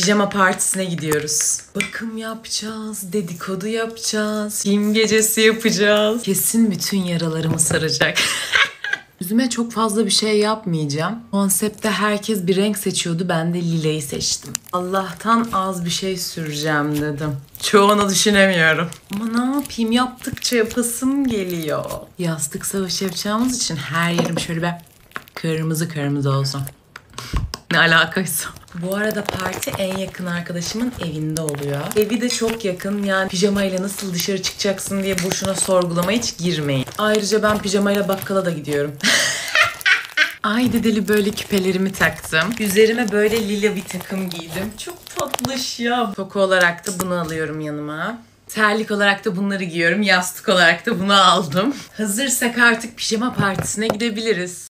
pijama partisine gidiyoruz. Bakım yapacağız, dedikodu yapacağız, film gecesi yapacağız. Kesin bütün yaralarımı saracak. Yüzüme çok fazla bir şey yapmayacağım. Konsepte herkes bir renk seçiyordu. Ben de lileyi seçtim. Allah'tan az bir şey süreceğim dedim. Çoğunu düşünemiyorum. Ama ne yapayım yaptıkça yapasım geliyor. Yastık savaşı yapacağımız için her yerim şöyle bir kırmızı kırmızı olsun. Ne alakaysa. Bu arada parti en yakın arkadaşımın evinde oluyor. Evi de çok yakın yani pijamayla nasıl dışarı çıkacaksın diye boşuna sorgulamaya hiç girmeyin. Ayrıca ben pijamayla bakkala da gidiyorum. Ay dedeli böyle küpelerimi taktım. Üzerime böyle lila bir takım giydim. Çok tatlış ya. Toku olarak da bunu alıyorum yanıma. Terlik olarak da bunları giyiyorum. Yastık olarak da bunu aldım. Hazırsak artık pijama partisine gidebiliriz.